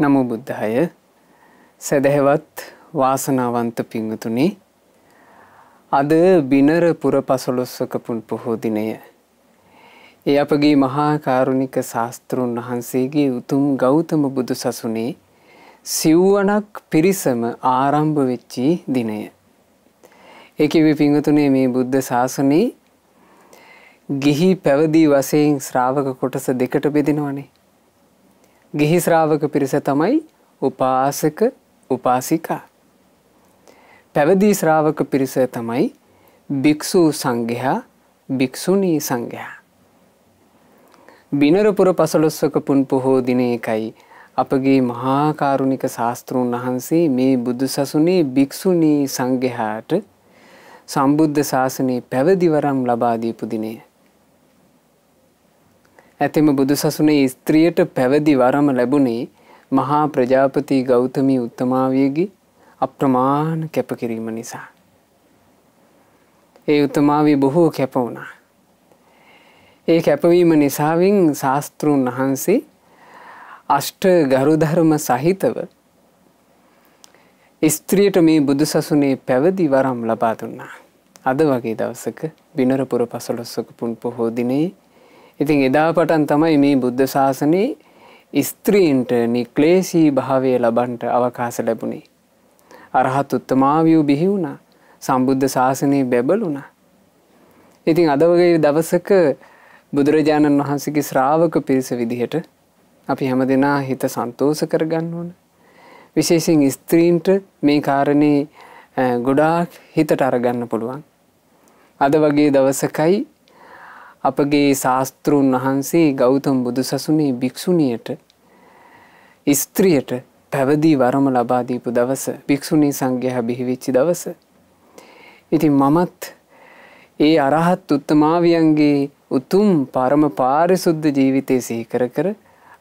නමෝ බුද්ධාය සැදැහැවත් වාසනාවන්ත පිංගතුනි අද බිනර පුර පසළොස්වක පුන් පොහෝ දිනය ඒ අපගේ මහා කාරුණික ශාස්තෘන් වහන්සේගේ උතුම් ගෞතම බුදු සසුනේ සිව්වනක් පිරිසම ආරම්භ වෙච්චි දිනය. ඒකෙවි පිංගතුනේ මේ බුද්ධ ශාසනේ ගිහි පැවදී වශයෙන් ශ්‍රාවක කොටස දෙකට බෙදෙනවනේ. ගිහි ශ්‍රාවක පිරිස තමයි උපාසක උපාසිකා. පැවදී ශ්‍රාවක පිරිස තමයි භික්ෂු සංඝයා භික්ෂුණී සංඝයා. බිනරපුර පසළොස්වක පුන් පොහෝ දිනයකයි අපගේ මහා කාරුණික ශාස්ත්‍රූන් වහන්සේ මේ බුදු සසුනේ භික්ෂුණී සංඝයාට සම්බුද්ධ ශාසනයේ පැවදිවරම් ලබා දීපු දිනය. ඇතෙම බුදුසසුනේ ස්ත්‍රියට පැවදි වරම ලැබුණේ මහා ප්‍රජාපති ගෞතමී උත්තමාවියගේ අප්‍රමාණ කැපකිරීම නිසා. ඒ උත්තමාවී බොහෝ කැප වුණා. ඒ කැපවීම නිසාවෙන් ශාස්තෘන් වහන්සේ අෂ්ට ගරුධර්ම සහිතව ස්ත්‍රියට මේ බුදුසසුනේ පැවදි වරම් ලබා දුන්නා. අද වගේ දවසක බිනරපුර පසළොස්වක පුන් පොහෝ දිනේ ඉතින් එදා පටන් තමයි මේ බුද්ධ ශාසනයේ ස්ත්‍රීන්ට නික්ලේශී භාවය ලබන්ට අවකාශ ලැබුණේ. අරහත් උත්තමාවියූ බිහි වුණා සම්බුද්ධ ශාසනයේ බැබලුණා. ඉතින් අද වගේ දවසක බුදුරජාණන් වහන්සේගේ ශ්‍රාවක පිරිස විදිහට අපි හැම දෙනා හිත සන්තෝෂ කරගන්න ඕන. විශේෂයෙන් ස්ත්‍රීන්ට මේ කාරණේ ගොඩාක් හිතට අරගන්න පුළුවන්. අද වගේ දවසකයි අපගේ ශාස්තෘන් වහන්සේ ගෞතම බුදු සසුනේ භික්‍ෂුණියට ස්ත්‍රියට පැවදී වරම ලබා දීපු දවස භික්‍ෂුණී සංඝයා බිහිවෙච්චි දවස. ඉතින් මමත් ඒ අරහත් උත්තමාවියන්ගේ උතුම් පරම පාරිසුද්ධ ජීවිතය සිහි කර කර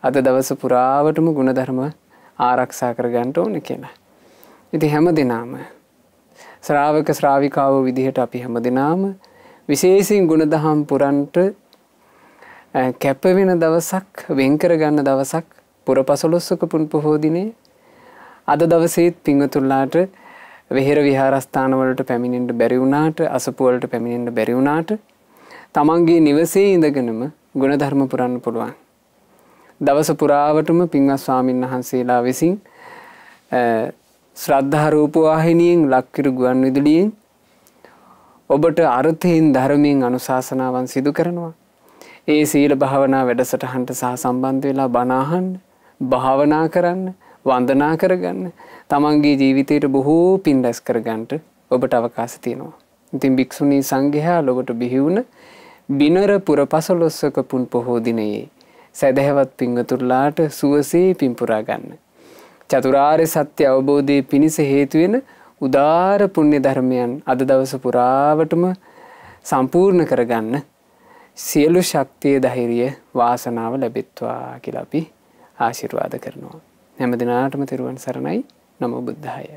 අද දවස පුරාවටම ගුණධර්ම ආරක්ෂා කරගන්න ඕන කියලා. ඉතින් හැම දෙනාම ශ්‍රාවක ශ්‍රාවිකාව විදිහට අපි හැම දෙනාම විශේෂයෙන් ගුණදහම් පුරන්ට කැපවෙන දවසක් වෙන්කර ගන්න දවසක් පුර පසළොස්වක පුන් පොහෝ දිනේ අද දවසේත් පිංගතුල්ලාට වෙහෙර විහාරස්ථානවලට පැමිණෙන්ට බැරි වුණාට අසපුවලට පැමිණෙන්ට බැරි වුණාට තමන්ගේ නිවසේ ඉඳගෙනම ගුණධර්ම පුරන්න පුළුවන්. දවස පුරාවටම පින්වත් ස්වාමීන් වහන්සේලා විසින් ශ්‍රද්ධාරූපවාහිනියෙන් ලක්කිරු ගුවන් විදුලියෙන් ඔබට අර්ථයෙන් ධර්මයෙන් අනුශාසනාවන් සිදු කරනවා. ඒ සීල භාවනා වැඩසටහන්ට සහ සම්බන්ධ වෙලා බනාහන්න භාවනා කරන්න වන්දනා කරගන්න තමන්ගේ ජීවිතයට බොහෝ පින් රැස් කරගන්නට ඔබට අවකාශ තියෙනවා. ඉතින් භික්ෂුණී සංඝයා ලොවට බිහිවුණ බිනර පුර පසළොස්වක පුන් පොහෝ දිනයේ සැදැහැවත් පිංගතුල්ලාට සුවසේ පින්පුරා ගන්න. චතුරාර්ය සත්‍ය අවබෝධයේ පිණිස හේතු වෙන උදාර පුණ්‍ය ධර්මයන් අද දවස පුරාවටම සම්පූර්ණ කරගන්න සියලු ශක්තිය ධෛර්යය වාසනාව ලැබෙත්වා කියලා අපි ආශිර්වාද කරනවා. හැම දිනාටම තෙරුවන් සරණයි. නමෝ බුද්ධාය.